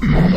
Mm-hmm.